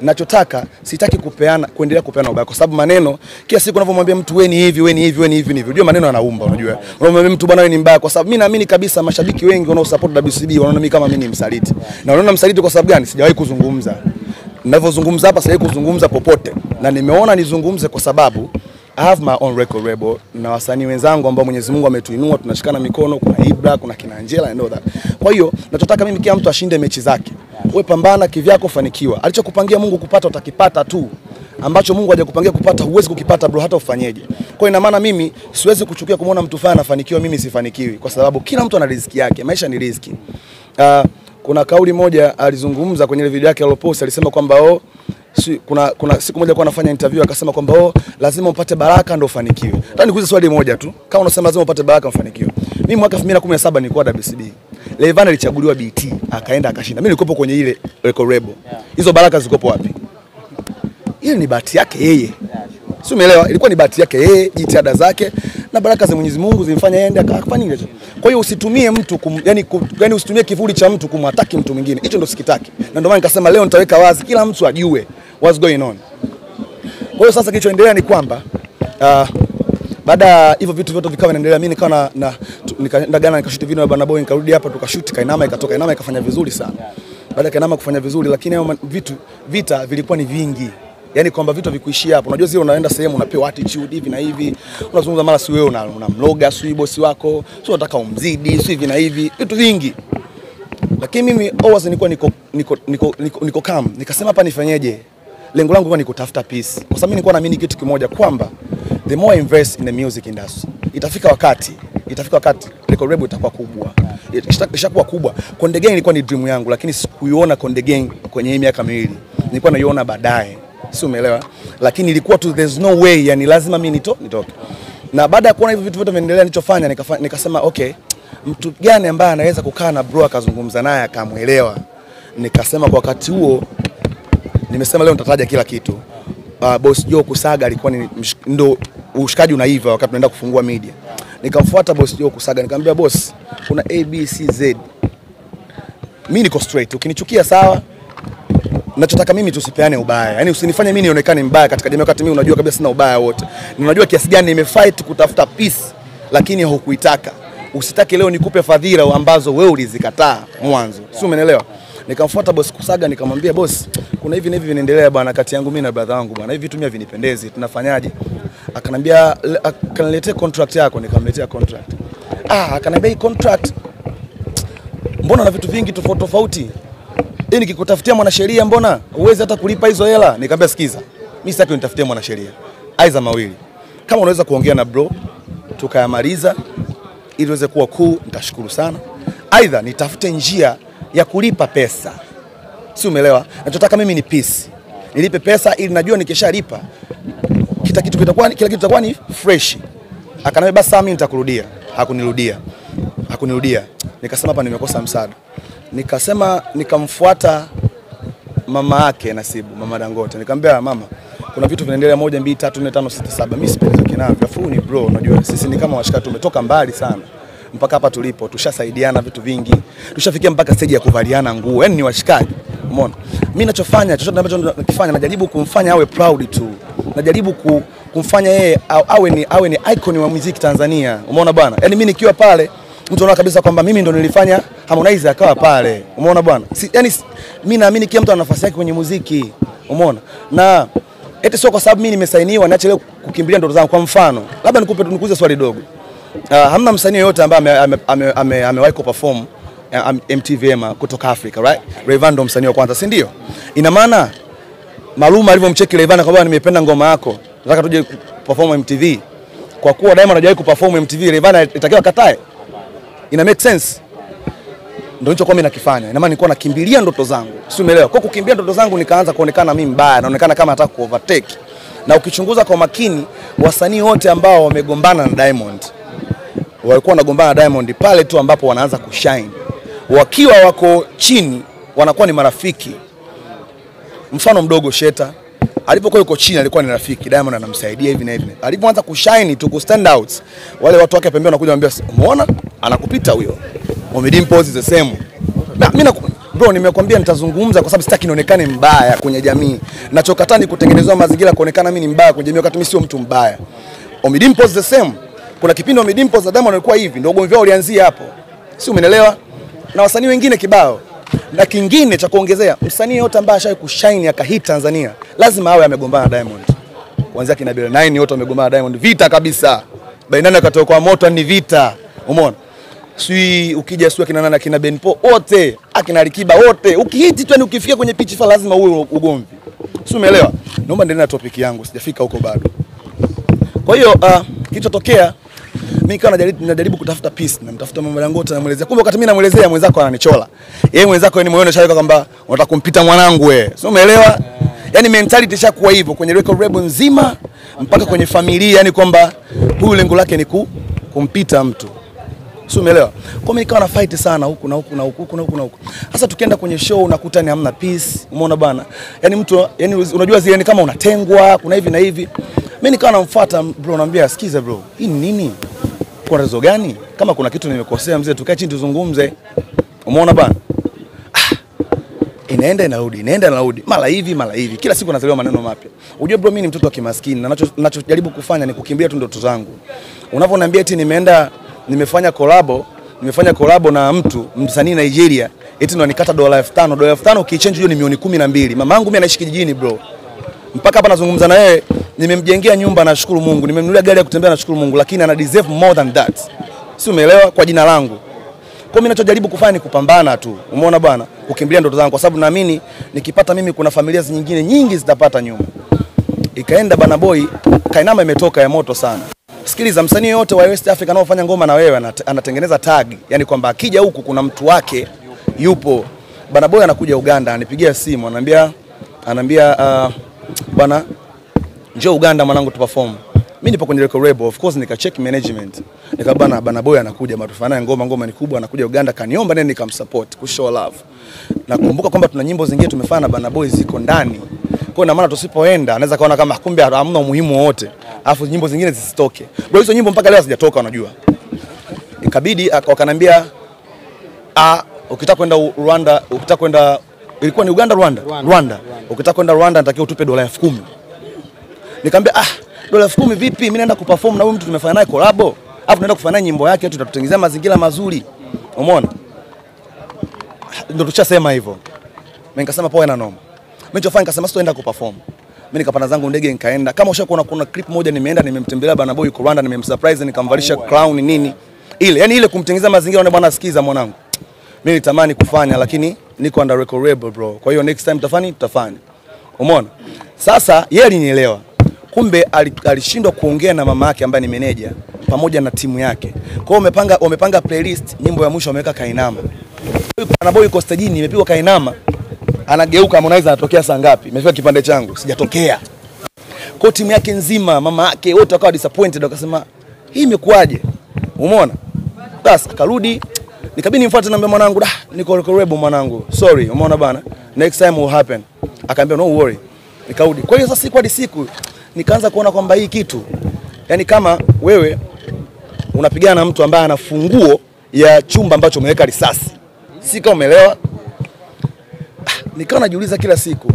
Ninachotaka sitaki kupeana kuendelea kupeana ubaya kwa sababu maneno kila siku unavyomwambia mtu wewe ni hivi, wewe ni hivi, wewe ni hivi. Unajua maneno yanaumba, unajua. Unamwambia mtu bwana wewe ni mbaya kwa sababu mimi naamini kabisa mashabiki wengi wanao support WCB wanaona mimi kama mimi ni msaliti. Na wanaona msaliti kwa sababu gani? Sijawahi kuzungumza. Ninavyozungumza hapa sijawahi kuzungumza popote. Na nimeona nizungumze kwa sababu I have my own record label na wasanii wenzangu ambao Mwenyezi Mungu ametuinua, tunashikana mikono. Kuna Ibra, kuna kina Angela and all that. Kwa hiyo nachotaka mimi kila mtu ashinde mechi zake. Wewe pambana kivyako, fanikiwa. Alichokupangia Mungu kupata utakipata tu, ambacho Mungu hajakupangia kupata huwezi kukipata bro, hata ufanyeje. Kwa hiyo ina maana mimi siwezi kuchukia kumwona mtu fulani anafanikiwa, mimi sifanikiwi, kwa sababu kila mtu ana riziki yake. Maisha ni riziki. Uh, kuna kauli moja alizungumza kwenye ile video yake aliyopost, alisema kwamba oh, si, kuna, kuna siku moja kwa anafanya interview akasema kwamba oh, lazima upate baraka ndio ufanikiwe. Nataka nikuulize swali moja tu, kama unasema lazima upate baraka ufanikiwe. Mimi mwaka 2017 nilikuwa WCB. Levan alichaguliwa BT akaenda akashinda. Mimi nilikuwa kwenye ile record label. Hizo baraka zikopo wapi? Ile ni bahati yake yeye. Si umeelewa? Ilikuwa ni bahati yake yeye, jitihada zake na baraka za Mwenyezi Mungu zimfanya yeye akafanya ile. Kwa hiyo usitumie mtu kum, yani, kum, yani usitumie kivuli cha mtu kumwataki mtu mwingine. Hicho ndo sikitaki. Na ndio maana nikasema leo nitaweka wazi kila mtu ajue what's going on. Kwa hiyo sasa kilichoendelea ni kwamba uh, baada ya hivyo vitu vyote vikawa vinaendelea, mimi nikawa na, na nikaenda Ghana nikashuti video ya Burna Boy, nikarudi hapa tukashuti Kainama, ikatoka Kainama ikafanya vizuri sana. Baada ya Kainama kufanya vizuri, lakini hayo vitu vita vilikuwa ni vingi Yaani kwamba vitu vikuishia hapo. Unajua zile unaenda sehemu unapewa attitude hivi na hivi. Unazungumza mara si wewe unamloga, una si bosi wako, si unataka umzidi, si hivi na hivi. Vitu vingi. Lakini mimi always nilikuwa niko niko niko, niko, niko calm. Nikasema hapa nifanyeje? Lengo langu ni kutafuta peace. Kwa sababu mimi nilikuwa naamini kitu kimoja kwamba the more invest in the music industry, itafika wakati itafika wakati record label itakuwa kubwa. Ishakuwa kubwa. Konde Gang ilikuwa ni dream yangu lakini sikuiona Konde Gang kwenye hii miaka miwili. Nilikuwa naiona baadaye. Si umeelewa? Lakini ilikuwa tu there's no way, yani lazima mimi nito, nitoke. Na baada ya kuona hivyo vitu vyote vinaendelea nilichofanya nikasema okay, mtu gani ambaye anaweza kukaa na bro akazungumza naye akamwelewa. Nikasema kwa wakati huo nimesema leo nitataja kila kitu. Uh, boss Joe Kusaga alikuwa ni ndo ushikaji unaiva wakati tunaenda kufungua media. Nikamfuata boss Joe Kusaga nikamwambia boss, kuna A B C Z. Mimi niko straight, ukinichukia sawa. Nachotaka mimi tusipeane ubaya. Yaani usinifanye mimi nionekane mbaya katika jamii wakati mimi unajua kabisa sina ubaya wote. Na unajua kiasi gani nimefight kutafuta peace lakini hukuitaka. Usitaki leo nikupe fadhila ambazo wewe ulizikataa mwanzo. Si umeelewa? Nikamfuata boss Kusaga nikamwambia boss, kuna hivi na hivi vinaendelea bwana kati yangu mimi na brother wangu bwana. Hivi tumia vinipendezi, tunafanyaje? Akanambia akaniletea contract yako, nikamletea contract. Ah, akaniambia hii contract mbona na vitu vingi tofauti tofauti hii nikikutafutia mwanasheria mbona uwezi hata kulipa hizo hela? Nikamwambia sikiza, mimi sitaki unitafutie mwanasheria, aidha mawili, kama unaweza kuongea na bro tukayamaliza ili uweze kuwa cool, nitashukuru sana. Aidha nitafute njia ya kulipa pesa, si umeelewa? Nachotaka mimi ni peace, nilipe pesa ili najua nikishalipa kila kitu kitakuwa kila kitu kitakuwa ni fresh. Akaniambia basi mimi nitakurudia. Hakunirudia, hakunirudia. Nikasema hapa nimekosa msaada, nikasema nikamfuata mama yake Nasibu, mama Dangote, nikamwambia mama, kuna vitu vinaendelea moja mbili tatu nne tano sita saba, mimi sipendi kinavyo, afu ni bro, unajua. Sisi ni kama washikaji, tumetoka mbali sana mpaka hapa tulipo, tushasaidiana vitu vingi, tushafikia mpaka stage ya kuvaliana nguo, yani ni washikaji. Umeona, mimi ninachofanya chochote ambacho nakifanya, najaribu kumfanya awe proud tu, najaribu ku, kumfanya yeye awe, ni awe ni icon wa muziki Tanzania. Umeona bwana, yani mimi nikiwa pale mtu anaona kabisa kwamba mimi ndo nilifanya Harmonize akawa pale. Umeona bwana? Si, yani mimi naamini kila mtu ana nafasi yake kwenye muziki. Umeona? Na eti sio kwa sababu mimi nimesainiwa niache leo kukimbilia ndoto zangu. Kwa mfano, labda nikupe nikuulize swali dogo. Uh, hamna msanii yoyote ambaye amewahi ame, ame, ame, kuperform MTVM MTV Ema kutoka Africa, right? Rayvanny ndo msanii wa kwanza, si ndio? Ina maana Maluma alivyomcheki Rayvanny akamwambia nimependa ngoma yako, nataka tuje perform MTV. Kwa kuwa Diamond hajawahi kuperform MTV, Rayvanny alitakiwa katae ina make sense ndio hicho kwa mimi nakifanya. Ina maana nilikuwa nakimbilia ndoto zangu, si umeelewa? Kwa kukimbia ndoto zangu nikaanza kuonekana mimi mbaya, naonekana kama nataka ku overtake. Na ukichunguza kwa makini, wasanii wote ambao wamegombana na Diamond walikuwa wanagombana na Diamond pale tu ambapo wanaanza kushine. Wakiwa wako chini wanakuwa ni marafiki. Mfano mdogo Sheta alipokuwa yuko chini alikuwa ni rafiki Diamond anamsaidia hivi na hivi. Alipoanza kushine tu ku stand out, wale watu wake pembeni wanakuja wanambia, umeona anakupita huyo. Omid Dimpoz the same. Na mimi na Bro, nimekwambia nitazungumza kwa sababu sitaki nionekane mbaya kwenye jamii. Nachokataa ni kutengenezewa mazingira kuonekana mimi ni mbaya kwenye jamii wakati mimi sio mtu mbaya. Omidimpo the same. Kuna kipindi Omidimpo za Diamond walikuwa hivi, ndio ugomvi wao ulianzia hapo. Si umeelewa? Na wasanii wengine kibao. Na kingine cha kuongezea, msanii yote ambaye ashawahi kushine akahit Tanzania, lazima awe amegombana na Diamond. Kuanzia kina Bill 9 wote wamegombana na Diamond, vita kabisa. Bainani akatoka kwa moto ni vita. Umeona? Sui ukija sui akina nana akina Benpo wote, akina Alikiba wote. Ukihiti tu yani ukifika kwenye pitch fa lazima uwe ugomvi. Si umeelewa? Naomba ndio na topic yangu, sijafika huko bado. Kwa hiyo uh, kilichotokea mimi nikawa najaribu, najaribu kutafuta peace, namtafuta mama yangu wote, namuelezea. Kumbe wakati mimi namuelezea mwenzako ananichola. Yeye mwenzako ni moyoni shaweka kwamba unataka kumpita mwanangu wewe. Sio umeelewa? Yaani mentality ishakuwa hivyo kwenye record label nzima mpaka kwenye familia, yani kwamba huyu lengo lake ni ku, kumpita mtu. Sio umeelewa? Kwa mimi nikawa na fight sana huku na huku na huku na huku na huku. Sasa tukienda kwenye show unakuta ni hamna peace, umeona bana? Yaani mtu yani unajua zile ni kama unatengwa, kuna hivi na hivi. Mimi nikawa namfuata bro, naambia sikiza bro, hii ni nini? Tatizo gani? Kama kuna kitu nimekosea mzee, tukae chini tuzungumze. Umeona bana? Ah, inaenda inarudi, inaenda inarudi, mara hivi mara hivi, kila siku nazaliwa maneno mapya. Unajua bro, mimi ni mtoto wa kimaskini na ninachojaribu kufanya ni kukimbia tu ndoto zangu. Unavyoniambia eti nimeenda nimefanya kolabo nimefanya kolabo na mtu msanii Nigeria, eti ndo nikata dola elfu tano dola elfu tano ukichange hiyo ni milioni kumi na mbili. Mamangu mimi anaishi kijijini bro, mpaka hapa nazungumza na yeye, nimemjengea nyumba, nashukuru Mungu, nimemnunulia gari ya kutembea, nashukuru Mungu, lakini ana deserve more than that, si umeelewa? Kwa jina langu. Kwa mimi ninachojaribu kufanya ni kupambana tu, umeona bwana, kukimbilia ndoto zangu, kwa sababu naamini nikipata mimi, kuna familia nyingine nyingi zitapata nyuma. Ikaenda bana boy, Kainama imetoka ya moto sana. Sikiliza, msanii yote wa West Africa anaofanya ngoma na wewe anatengeneza tag, yani kwamba akija huku kuna mtu wake yupo. Bana boy anakuja Uganda, anipigia simu, ananiambia ananiambia uh, bwana njoo Uganda mwanangu tu perform. Mimi nipo kwenye record label, of course nika check management. Nika bana bana boy anakuja matufanya ngoma, ngoma ni kubwa, anakuja Uganda, kaniomba nene nikamsupport ku show love. Nakumbuka kwamba tuna nyimbo zingine tumefanya na bana boy ziko ndani. Kwa hiyo na maana tusipoenda anaweza kaona kama kumbe hamna umuhimu wowote. Alafu nyimbo zingine zisitoke. Bro hizo nyimbo mpaka leo hazijatoka unajua. Ikabidi aka- a ah, ukitaka kwenda Rwanda, ukitaka kwenda ilikuwa ni Uganda Rwanda? Rwanda. Ukitaka kwenda Rwanda natakiwa utupe dola elfu kumi. Nikamwambia ah, dola elfu kumi vipi? Mimi naenda kuperform na huyu mtu tumefanya naye collab. Alafu naenda kufanya nyimbo yake tutatutengenezea mazingira mazuri. Umeona? Ndio tushasema hivyo. Mimi nikasema poa na noma. Mimi nilichofanya nikasema sitoenda kuperform. Mimi nikapanda zangu ndege nikaenda. Kama ushakuona kuna clip moja nimeenda nimemtembelea bana boy yuko Rwanda nimemsurprise nikamvalisha crown nini. Ile, yani ile kumtengeneza mazingira na bwana sikiza mwanangu. Mimi nitamani kufanya lakini niko under record label bro. Kwa hiyo next time tutafanya tutafanya. Umeona? Sasa yeye alinielewa. Kumbe alishindwa kuongea na mama yake ambaye ni meneja pamoja na timu yake. Kwa hiyo wamepanga wamepanga playlist, nyimbo ya mwisho wameweka Kainama. Bana boy yuko stage imepigwa Kainama. Anageuka Harmonize anatokea saa ngapi? Imefika kipande changu, sijatokea. Kwa timu yake nzima, mama yake wote wakawa disappointed wakasema hii imekuwaje? Umeona? Bas akarudi nikabidi nimfuate naambia mwanangu, da, niko rebo mwanangu. Sorry, umeona bana? Next time will happen. Akaambia no worry. Nikarudi. Kwa hiyo sasa siku hadi siku nikaanza kuona kwamba hii kitu yani kama wewe unapigana na mtu ambaye ana funguo ya chumba ambacho umeweka risasi. Si kama umeelewa? nikawa najiuliza kila siku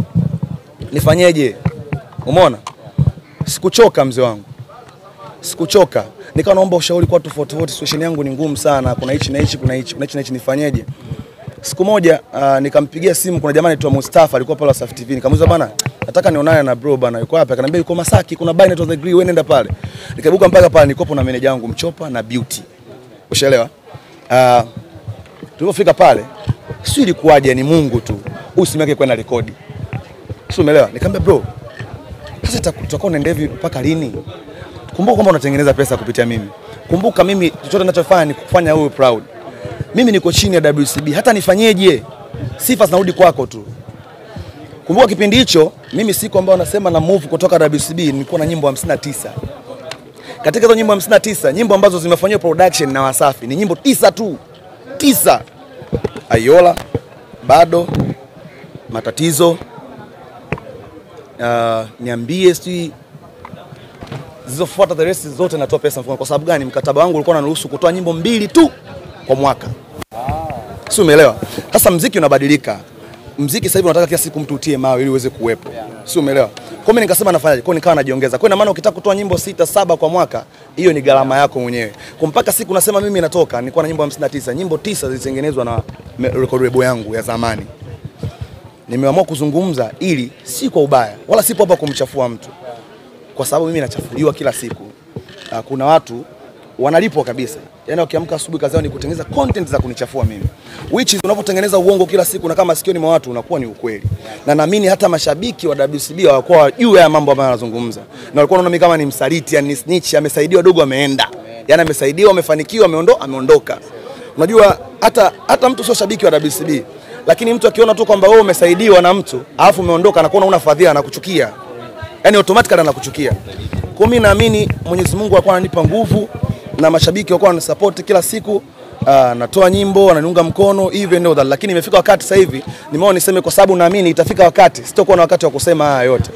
nifanyeje? Umeona, sikuchoka mzee wangu, sikuchoka. Nikawa naomba ushauri kwa tofauti tofauti, situation yangu ni ngumu sana, kuna hichi na hichi, kuna hichi, kuna hichi na hichi, nifanyeje? Siku moja uh, nikampigia simu, kuna jamaa anaitwa Mustafa alikuwa pale Wasafi TV, nikamuuliza bana, nataka nionane na bro bana, yuko wapi? Akaniambia yuko Masaki, kuna bar inaitwa The Grill, wewe nenda pale. Nikaibuka mpaka pale, nilikuwa na meneja wangu Mchopa na Beauty, ushaelewa? Uh, tulipofika pale, sio ilikuwaje, ni Mungu tu, huyu simu yake kwenda rekodi, sio umeelewa? Nikamwambia bro, sasa tutakuwa unaenda hivi mpaka lini? Kumbuka kwamba unatengeneza pesa kupitia mimi. Kumbuka mimi chochote ninachofanya ni kufanya wewe proud. Mimi niko chini ya WCB, hata nifanyeje, sifa zinarudi kwako tu. Kumbuka kipindi hicho mimi siko ambao nasema na move kutoka WCB nilikuwa na nyimbo 59. Katika hizo nyimbo 59, nyimbo ambazo zimefanyiwa production na Wasafi ni nyimbo tisa tu. Tisa. Ayola, bado matatizo uh, niambie sijui zilizofuata the rest zote natoa pesa mfukoni. Kwa sababu gani? Mkataba wangu ulikuwa unaruhusu kutoa nyimbo mbili tu kwa mwaka, si umeelewa? Sasa mziki unabadilika, mziki sasa hivi unataka kila siku mtu utie mawe ili uweze kuwepo, si umeelewa? Kwa mimi nikasema nafanyaje? Kwa nikawa najiongeza. Kwa ina maana ukitaka kutoa nyimbo sita saba kwa mwaka, hiyo ni gharama yako mwenyewe. Kwa mpaka siku nasema mimi natoka, nilikuwa na nyimbo 59, nyimbo tisa zilitengenezwa na record label yangu ya zamani. Nimeamua kuzungumza ili si kwa ubaya, wala sipo hapa kumchafua mtu, kwa sababu mimi nachafuliwa kila siku. Kuna watu wanalipwa kabisa, yaani wakiamka asubuhi kazi yao ni kutengeneza content za kunichafua mimi, which is unapotengeneza uongo kila siku na kama sikioni mwa watu unakuwa ni ukweli, na naamini hata mashabiki wa WCB hawakuwa juu ya mambo ambayo anazungumza, na walikuwa wanaona mimi kama ni msaliti, yani ni snitch, amesaidiwa dogo, ameenda, Yaani amesaidiwa, amefanikiwa, ameondoka, ameondoka. Unajua hata hata mtu sio shabiki wa WCB, lakini mtu akiona tu kwamba wewe umesaidiwa na mtu alafu umeondoka, anakuona una fadhila, anakuchukia. Yaani automatically anakuchukia. Kwa mimi naamini Mwenyezi Mungu alikuwa ananipa nguvu na mashabiki walikuwa wananisupport kila siku. Uh, natoa nyimbo wananiunga mkono even though that, lakini imefika wakati sasa hivi nimeona niseme, kwa sababu naamini itafika wakati sitakuwa na wakati wa kusema haya yote,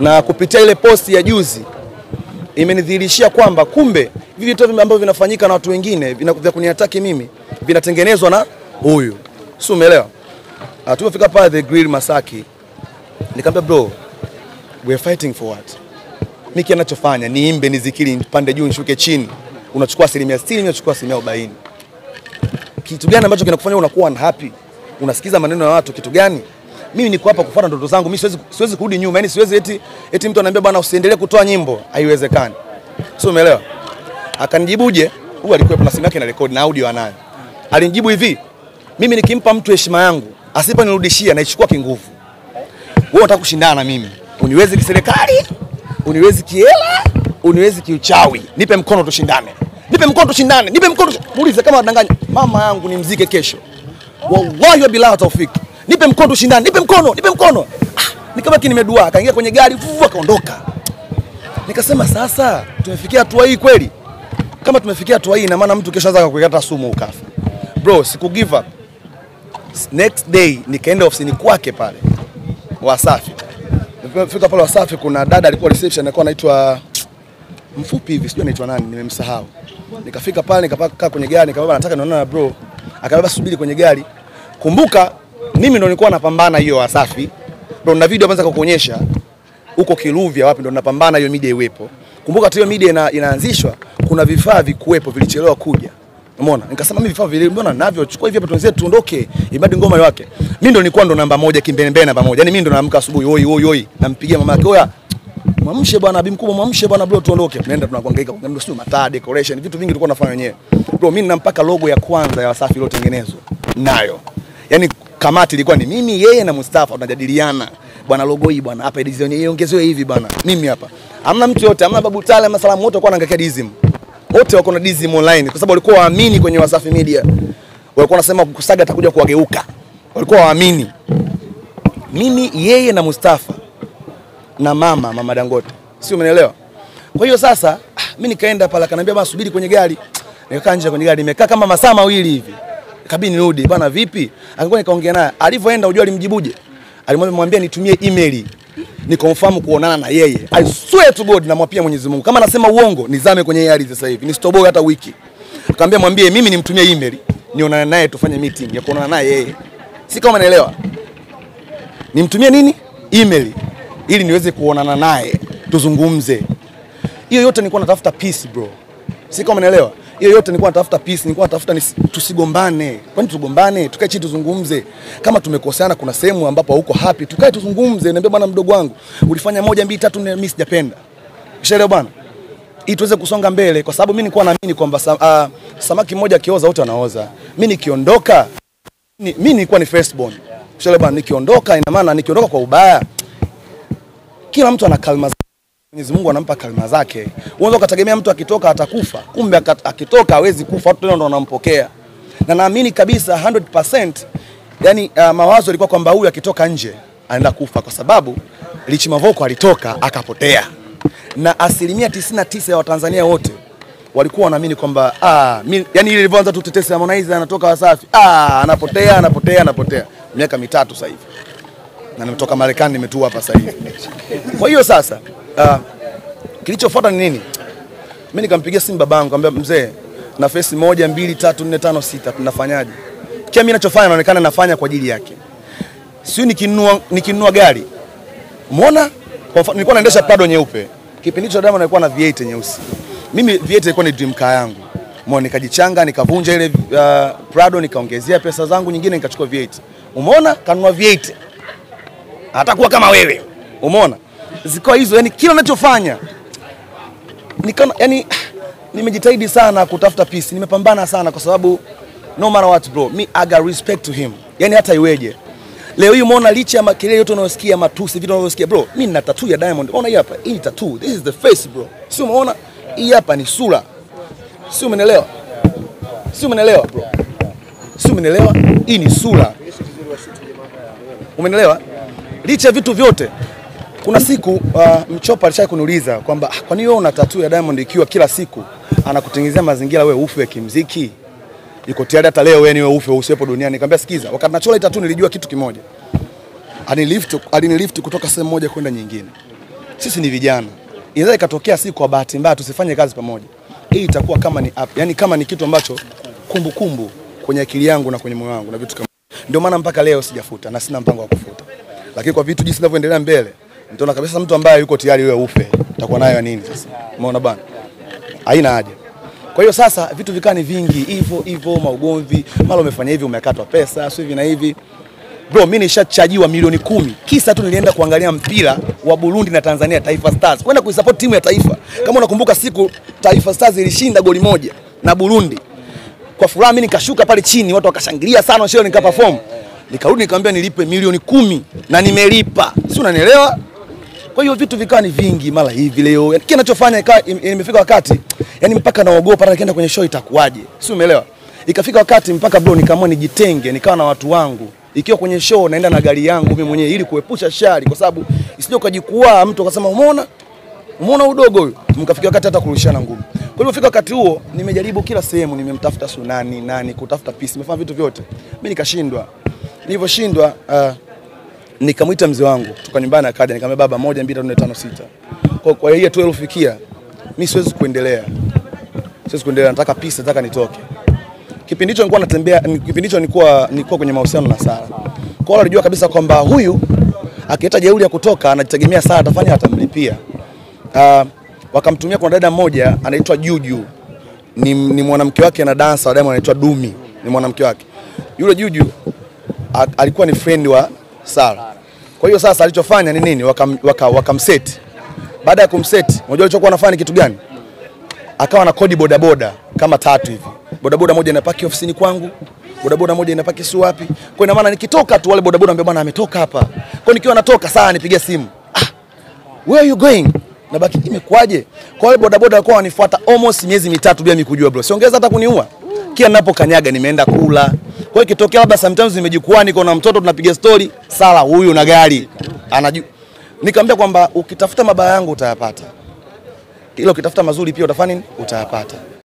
na kupitia ile post ya juzi imenidhihirishia kwamba kumbe hivi vitu ambavyo vinafanyika na watu wengine vya kuniataki mimi vinatengenezwa na huyu, si umeelewa? Uh, tumefika pale the grill Masaki, nikamwambia bro, we are fighting for what? Mimi kianachofanya niimbe, nizikiri, nipande juu, nishuke chini, unachukua asilimia 60, mimi nachukua asilimia 40. Kitu gani ambacho kinakufanya unakuwa unhappy? Unasikiza maneno ya watu, kitu gani? Mimi niko hapa kufuata ndoto zangu, mimi siwezi siwezi kurudi nyuma, yani siwezi eti eti mtu ananiambia bwana usiendelee kutoa nyimbo, haiwezekani. Sio, umeelewa? Akanijibuje? Huyu alikuwa na simu yake na record na audio anayo. Alinijibu hivi, mimi nikimpa mtu heshima yangu, asipa nirudishia naichukua kinguvu. Wewe unataka kushindana na mimi, uniwezi kiserikali, uniwezi kiela, uniwezi kiuchawi. Nipe mkono tushindane, nipe mkono tushindane, nipe mkono. Muulize kama wadanganya, Mama yangu ni mzike kesho, wallahi wa billahi taufik. Nipe mkono tushindane, nipe mkono, nipe mkono. Ah, nikabaki nimedua. Akaingia kwenye gari, vuvu, akaondoka. Nikasema sasa tumefikia hatua hii kweli? Kama tumefikia hatua hii, ina maana mtu kesho anaweza kukata sumu ukafa. Bro, siku give up. Next day nikaenda ofisini kwake pale Wasafi. Nilipofika pale Wasafi, kuna dada alikuwa reception, alikuwa anaitwa mfupi hivi, sijui anaitwa nani, nimemsahau. Nikafika pale nikapaka kwenye gari, nikamwambia nataka nionane na bro. Akaniambia subiri kwenye gari. Kumbuka mimi ndo nilikuwa napambana hiyo Wasafi, ndo na video kwanza kukuonyesha huko Kiluvya wapi ndo napambana hiyo media iwepo. Kumbuka tu hiyo media ina, inaanzishwa, kuna vifaa vikuwepo vilichelewa kuja. Umeona? Nikasema mimi vifaa vile mbona navyo, chukua hivi hapa tuanze tuondoke, ibadi ngoma yake. Mimi ndo nilikuwa ndo namba moja kimbembe namba moja. Yaani mimi ndo naamka asubuhi, oi oi oi, nampigia mama yake, oya Mwamshe bwana, bibi mkubwa, mwamshe bwana bro, tuondoke. Tunaenda tunakuhangaika, kuna sio mataa, decoration, vitu vingi tulikuwa tunafanya wenyewe. Bro, mimi nina mpaka logo ya kwanza ya Wasafi iliyotengenezwa nayo. Yaani kamati ilikuwa ni mimi, yeye na Mustafa tunajadiliana. Bwana logo hii bwana, hapa design hii ongezewe hivi bwana. Mimi hapa. Hamna mtu yote, hamna Babu Tale, hamna Salamu wote walikuwa wanaangalia Dizim. Wote wako na Dizim online kwa sababu walikuwa waamini kwenye Wasafi Media. Walikuwa wanasema Kusaga atakuja kuwageuka. Walikuwa waamini. Mimi, yeye na Mustafa na mama mama Dangote, sio, umeelewa? Kwa hiyo sasa ah, mimi nikaenda pale, akaniambia bwana, subiri kwenye gari. Nikakaa nje kwenye gari, nimekaa kama masaa mawili hivi, ikabidi nirudi. Bwana vipi? Akakuwa nikaongea naye, alivyoenda unajua alimjibuje? Alimwambia nitumie email ni confirm kuonana na yeye. I swear to God, namwapia Mwenyezi Mungu, kama nasema uongo nizame kwenye yari sasa hivi, nisitoboe hata wiki. Akamwambia mwambie mimi nimtumie email nionane naye tufanye meeting ya kuonana naye yeye, si kama unaelewa? Nimtumie nini email ili niweze kuonana naye tuzungumze. Hiyo yote nilikuwa natafuta peace bro, si kama unaelewa? Hiyo yote nilikuwa natafuta peace, nilikuwa natafuta nisi- tusigombane. Kwani tugombane? Tukae chini tuzungumze. Kama tumekoseana, kuna sehemu ambapo hauko happy, tukae tuzungumze. Niambia bwana, mdogo wangu, ulifanya moja mbili tatu mimi sijapenda. Ushaelewa bwana? ili tuweze kusonga mbele, kwa sababu mimi nilikuwa naamini kwamba sam, uh, samaki mmoja akioza wote wanaoza. Mimi nikiondoka, mimi nilikuwa ni firstborn. Ushaelewa bwana? Nikiondoka, ina maana nikiondoka kwa ubaya, kila mtu ana kalma zake. Mwenyezi Mungu anampa kalma zake. Unaweza ukategemea mtu akitoka atakufa, kumbe akitoka hawezi kufa, watu ndo wanampokea. Na naamini kabisa 100% yani, uh, mawazo yalikuwa kwamba huyu akitoka nje anaenda kufa, kwa sababu Lichi Mavoko alitoka akapotea, na asilimia 99 ya Watanzania wote walikuwa wanaamini kwamba ah, yani ile ilivyoanza tu tetesi ya Harmonize anatoka Wasafi, ah, anapotea anapotea anapotea, miaka mitatu sasa hivi na nimetoka Marekani nimetua hapa sasa hivi. Kwa hiyo sasa uh, kilichofuata ni nini? Mimi nikampigia simu babangu, nikamwambia mzee, na face moja mbili tatu nne tano sita, tunafanyaje? Kila mimi ninachofanya naonekana nafanya kwa ajili yake. Sio nikinunua nikinunua gari. Umeona? Kwa mfano nilikuwa naendesha Prado nyeupe. Kipindi hicho Diamond alikuwa na V8 nyeusi. Mimi V8 ilikuwa ni dream car yangu. Umeona nikajichanga nikavunja ile uh, Prado nikaongezea pesa zangu nyingine nikachukua V8. Umeona? Kanunua V8. Atakuwa kama wewe. Umeona? Zikawa hizo yani kila ninachofanya nikaona yani nimejitahidi sana kutafuta peace, nimepambana sana kwa sababu no matter what bro, me I got respect to him. Yani hata iweje. Leo hii umeona licha ya makelele yote unayosikia, matusi, vitu unavyosikia bro, mimi nina tattoo ya Diamond. Umeona hii hapa, hii tattoo. This is the face bro. Si umeona? Hii hapa ni sura. Si umeelewa? Si umeelewa bro? Si umeelewa? Hii ni sura. Umeelewa? Licha ya vitu vyote kuna siku uh, Mchopa alisha kuniuliza kwamba ah, kwa nini wewe una tatuu ya Diamond ikiwa kila siku anakutengenezea mazingira wewe ufe kimziki? Yuko tayari hata leo wewe ni wewe ufe usiwepo duniani. Nikamwambia sikiza, wakati nachora tattoo nilijua kitu kimoja. Alinilift alinilift kutoka sehemu moja kwenda nyingine. Sisi ni vijana. Inaweza ikatokea siku kwa bahati mbaya tusifanye kazi pamoja. Hii itakuwa kama ni app, yani kama ni kitu ambacho kumbukumbu kumbu, kwenye akili yangu na kwenye moyo wangu na vitu kama. Ndio maana mpaka leo sijafuta na sina mpango wa kufuta. Lakini kwa vitu jinsi vinavyoendelea mbele nitaona kabisa mtu ambaye yuko tayari wewe ufe utakuwa nayo nini sasa? Umeona bana haina haja. Kwa hiyo sasa vitu vikaa ni vingi. Hivyo hivyo maugomvi mara umefanya hivi umekatwa pesa sio hivi na hivi. Bro mimi nishachajiwa milioni kumi. Kisa tu nilienda kuangalia mpira wa Burundi na Tanzania Taifa Stars. Kwenda kuisupport timu ya taifa. Kama unakumbuka siku Taifa Stars ilishinda goli moja na Burundi. Kwa furaha mimi nikashuka pale chini watu wakashangilia sana sio nikaperform nikarudi nikamwambia nilipe milioni kumi na nimelipa. Si unanielewa? Kwa hiyo vitu vikawa ni vingi, mara hivi leo, yani kile ninachofanya ikawa imefika wakati yani mpaka naogopa hata nikienda kwenye show itakuwaje, si umeelewa? Ikafika wakati mpaka bro, nikaamua nijitenge, nikawa na watu wangu, ikiwa kwenye show naenda na gari yangu mimi mwenyewe, ili kuepusha shari, kwa sababu isije ukajikuaa mtu akasema umeona? Umeona udogo huyu, mkafika wakati hata kurushana ngumi. Kwa hiyo fika wakati huo, nimejaribu kila sehemu, nimemtafuta Sunani nani, kutafuta peace, nimefanya vitu vyote, mimi nikashindwa. Nilivyoshindwa uh, nikamwita mzee wangu kutoka nyumbani akaja, nikamwambia baba, moja mbili nne tano sita. Kwa kwa hiyo tu ilofikia, mimi siwezi kuendelea, siwezi kuendelea, nataka peace, nataka nitoke. Kipindi hicho nilikuwa natembea, kipindi hicho nilikuwa nilikuwa kwenye mahusiano na Sara. Kwa hiyo alijua kabisa kwamba huyu akileta jeuri ya kutoka anajitegemea Sara atafanya atamlipia. Uh, wakamtumia kwa dada mmoja anaitwa Juju, ni, ni mwanamke wake na dansa wa Diamond anaitwa Dumi, ni mwanamke wake. Yule Juju alikuwa ni friend wa Sara. Kwa hiyo sasa alichofanya ni nini? Wakamset waka, waka baada ya kumset, unajua alichokuwa anafanya kitu gani? Akawa na kodi bodaboda kama tatu hivi. Bodaboda moja inapaki ofisini kwangu, bodaboda moja inapaki si wapi. Kwa ina maana nikitoka tu wale bodaboda ambao bwana ametoka hapa. Kwa nikiwa natoka saa nipigia simu. Ah, where are you going? Nabaki imekuaje? Kwa wale bodaboda walikuwa wanifuata almost miezi mitatu bila mikujua bro. Siongeza hata kuniua. Kila ninapokanyaga nimeenda kula. Kwa hiyo ikitokea labda sometimes nimejikwaa niko na mtoto tunapiga story, sala huyu na gari. Anajua. Nikamwambia kwamba ukitafuta mabaya yangu utayapata. Ila ukitafuta mazuri pia utafanya nini? Utayapata.